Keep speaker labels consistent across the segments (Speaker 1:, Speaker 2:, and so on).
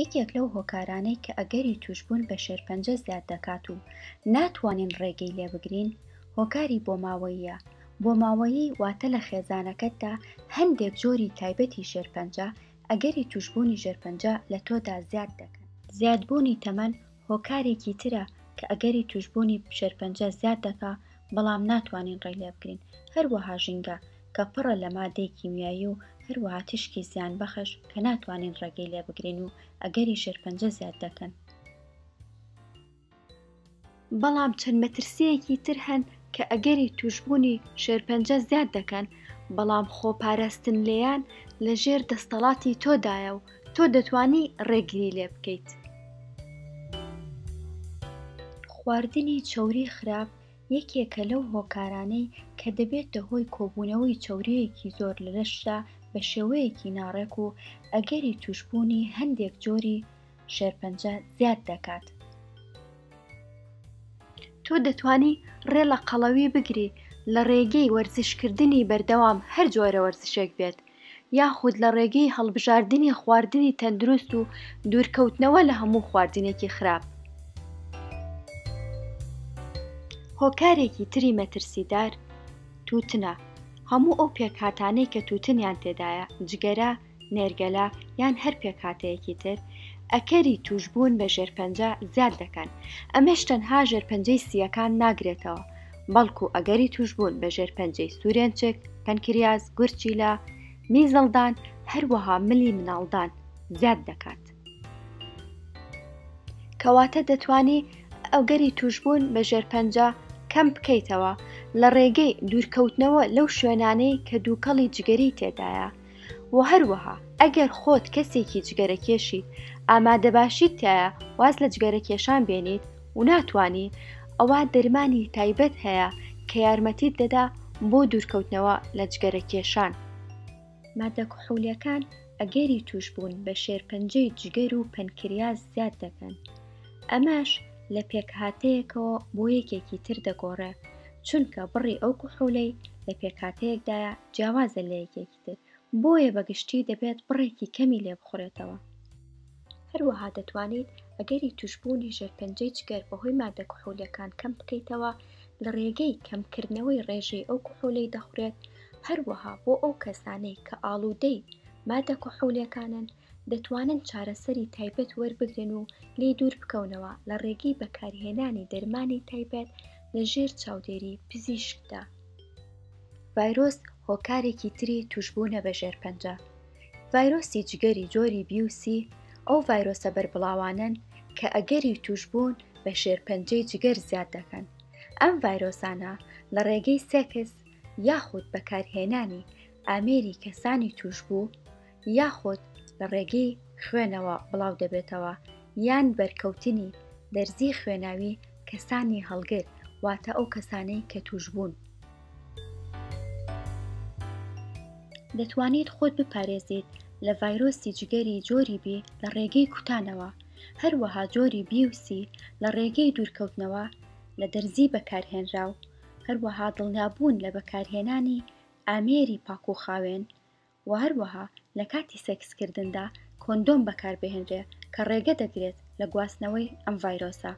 Speaker 1: یەکێک لەو هۆکارانەی کە ئەگەری تووشبوون بە شێرپەنجە زیاد دەکات و ناتوانین ڕێگەی لێ بگرین، هۆکاری بۆماوەییە، بۆماوەیی واتە لە خێزانەکەتدا هەندێک جۆری تایبەتی شێرپەنجە ئەگەری تووشبوونی ژێرپەنجە لە تۆدا زیاد دەکەن. زیادبوونی تەمەن هۆکارێکی ترە کە ئەگەری تووشبوونی شێرپەنجە زیاد دەکا، بەڵام ناتوانین ڕێی لێ بگرین، هەروەها ژینگە، کە پڕە لە مادەی کیمیایی و هەروەها تیشکی زیانبەخش کە ناتوانین ڕێگەی لێبگرین و ئەگەری شێرپەنجە زیاد دەکەن. بەڵام چەند مەترسییەکی تر هەن کە ئەگەری تووشبوونی شێرپەنجە زیاد دەکەن، بەڵام خۆپاراستن لێیان لە ژێر دەستەڵاتی تۆدایە و تۆ دەتوانی ڕێگری لێ بکەیت. خواردنی چەوری خراپ یەکێکە لەو هۆکارانەی کە دەبێتە هۆی کۆبوونەوەی چەورییەکی زۆر لە لەشدا بە شێوەیەکی ناڕێک و ئەگەری تووشبوونی هەندێک جۆری شێرپەنجە زیاد دەکات. تۆ دەتوانی ڕێ لە قەڵەوی بگری لە ڕێگەی وەرزشکردنی بەردەوام هەر جۆرە وەرزشێک بێت، یاخود لە ڕێگەی هەڵبژاردنی خواردنی تەندروست و دوورکەوتنەوە لە هەموو خواردنێکی خراپ. هۆکارێکی تری مەترسیدار تووتنە، هەموو ئەو پێکهاتانەی کە تووتنیان تێدایە، جگەرە، نێرگەلە یان هەر پێکهاتەیەکی تر، ئەکەری تووشبوون بە ژێرپەنجە زیاد دەکەن، ئەمەش تەنها ژێرپەنجەی سییەکان ناگرێتەوە، بەڵکو ئەگەری تووشبوون بە ژێرپەنجەی سورێنچک، پەنکریاس، گورچیلە، میزەڵدان، هەروەها ملی مناڵدان زیاد دەکات. کەواتە دەتوانی ئەگەری تووشبوون بە ژێرپەنجە کەم بکەیتەوە لە ڕێگەی دوورکەوتنەوە لەو شوێنانەی کە دووکەڵی جگەری تێدایە، وە هەروەها ئەگەر خۆت کەسێکی جگەرەکێشیت ئامادەباشیت تایە واز لە جگەرەکێشان بێنیت و ناتوانی ئەوا دەرمانی تایبەت هەیە کە یارمەتیت دەدا بۆ دوورکەوتنەوە لە جگەرەکێشان. ماددە کحولیەکان ئەگەری توشبوون بە شێرپەنجەی جگەر و پەنکریاس زیاد دەکەن ئەمەش لە پێکهاتەیەکەوە بۆ یەکێکی تر دەگۆڕێ چونکە بڕی ئەو کحولەی لە پێکهاتەیەکدایە جیاوازە لە یەکێکی تر، بۆیە بە گشتی دەبێت بڕێکی کەمی لێ بخورێتەوە. هەروەها دەتوانیت ئەگەری تووشبوونی ژێرپەنجەی جگەر بەهۆی ماددە کحولییەکان کەم بکەیتەوە لە ڕێگەی کەمکردنەوەی ڕێژەی ئەو کحولەی دەخورێت، هەروەها بۆ ئەو کەسانەی کە ئاڵوودەی ماددە کحولییەکانن، دەتوانن چارەسەری تایبەت وەربگرن و لێی دوور بکەونەوە لە ڕێگەی بەکارهێنانی دەرمانی تایبەت لە ژێر چاودێری پزیشکدا. ڤایرۆس هۆکارێکی تری تووشبوونە بە ژێرپەنجە. ڤایرۆسی جگەری جۆری بی و سی ئەو ڤایرۆسە بەربڵاوانەن کە ئەگەری تووشبوون بە شێرپەنجەی جگەر زیاد دەکەن. ئەم ڤایرۆسانە لە ڕێگەی سێکس یاخود بەکارهێنانی ئامێری کەسانی تووشبوو، یاخود لە ڕێگەی خوێنەوە بڵاو دەبێتەوە یان بەرکەوتنی دەرزیی خوێناوی کەسانی هەڵگر واتە ئەو کەسانەی کە تووشبوون. دەتوانیت خۆت بپارێزیت لە ڤایرۆسی جگەری جۆری بی لە ڕێگەی کوتانەوە، هەروەها جۆری بی و سی لە ڕێگەی دوورکەوتنەوە لە دەرزیی بەکارهێنراو، هەروەها دڵنیابوون لە بەکارهێنانی ئامێری پاکوخاوێن و هەروەها لە کاتی سێکس کردندا کۆندۆم بەکاربهێنرێ کە ڕێگە دەگرێت لە گواستنەوەی ئەم ڤایرۆسە.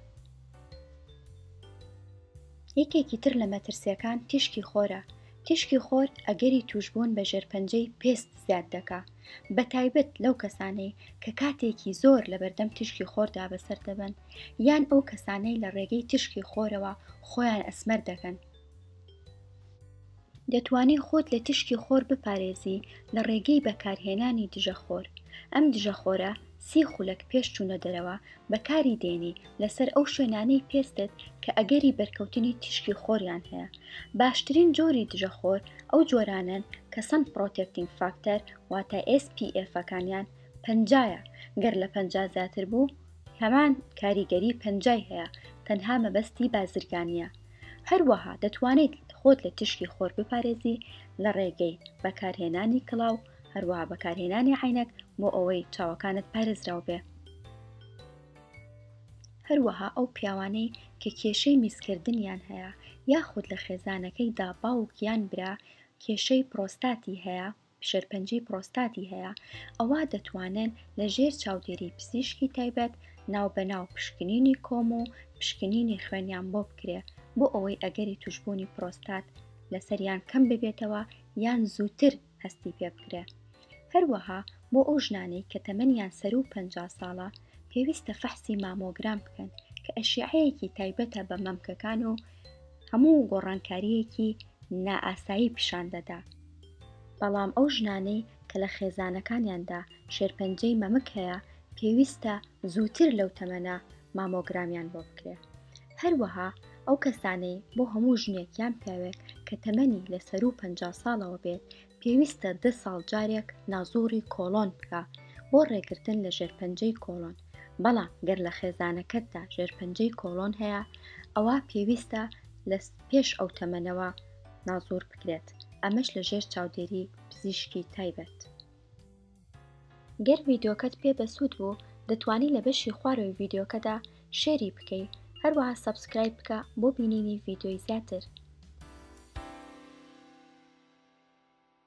Speaker 1: یەکێکی تر لە مەترسیەکان تیشکی خۆرە، تیشکی خۆر ئەگەری توشبوون بە ژێرپەنجەی پێست زیاد دەکا بە تایبەت لەو کەسانەی کە کاتێکی زۆر لە بەردەم تیشکی خۆردا بەسەر دەبەن یان ئەو کەسانەی لە ڕێگەی تیشکی خۆرەوە خۆیان ئەسمەر دەکەن. دەتوانی خۆت لە تیشکی خۆر بپارێزی لە ڕێگەی بەکارهێنانی دژە خۆر، ئەم دژە خۆرە سی خولەک پێش چوونە دەرەوە بەکاری دێنی لەسەر ئەو شوێنانەی پێستت کە ئەگەری بەرکەوتنی تیشکی خۆریان هەیە، باشترین جۆری دژە خۆر ئەو جۆرانەن کە سەن پڕۆتێکتینگ فاکتەر واتە ئێس پی ئێفەکانیان پەنجا یە گەر لە پەنجا زیاتر بوو هەمان کاریگەری پەنجای هەیە تەنها مەبەستی بازرگانیە هەروەها دەتوانیت خۆت لە تیشکی خۆر بپارێزی لە ڕێگەی بەکارهێنانی کڵاو هەروەها بەکارهێنانی عینەک بۆ ئەوەی چاوەکانت پارێزراو بێ. هەروەها ئەو پیاوانەی کە کێشەی میزکردنیان هەیە یاخود لە خێزانەکەیدا باوک یان برا کێشەی پرۆستاتی هەیە، شێرپەنجەی پرۆستاتی هەیە، ئەوا دەتوانن لە ژێر چاودێری پزیشکی تایبەت ناوبەناو پشکنینی کۆم و پشکنینی خوێنیان بۆ بکرێ بۆ ئەوەی ئەگەری توشبوونی پرۆستات لەسەر یان کەم ببێتەوە یان زووتر هەستی پێ بکرێ هەروەها بۆ ئەو ژنانەی کە تەمەنیان سەروو پەنجا ساڵە پێویستە فەحسی مامۆگرام بکەن کە ئەشیعەیەکی تایبەتە بە مەمکەکان و هەموو گۆڕانکارییەکی نائاسایی پیشان دەدا، بەڵام ئەو ژنانەی کە لە خێزانەکانیاندا شێرپەنجەی مەمک هەیە پێویستە زووتر لەو تەمەنە مامۆگرامیان بۆ بکرێت، هەروەها ئەو کەسانەی بۆ هەموو ژنێک یان پیاوێک کە تەمەنی لە سەروو پەنجا ساڵەوە بێت پێویستە دە ساڵ جارێک نازوڕی کۆڵۆن بکە بۆ ڕێگرتن لە ژێرپەنجەی کۆڵۆن، بەڵام گەر لە خێزانەکەتدا ژێرپەنجەی کۆڵۆن هەیە ئەوا پێویستە لە پێش ئەو تەمەنەوە نازوڕ بکرێت، ئەمەش لە ژێر چاودێری پزیشکی تایبەت. گەر ڤیدیۆکەت پێ بەسوود بوو دەتوانی لە بەشی خوارەوەی ڤیدیۆکەدا شێری بکەی هەروەها سەبسکرایب بکە بۆ بینینی ڤیدیۆی زیاتر.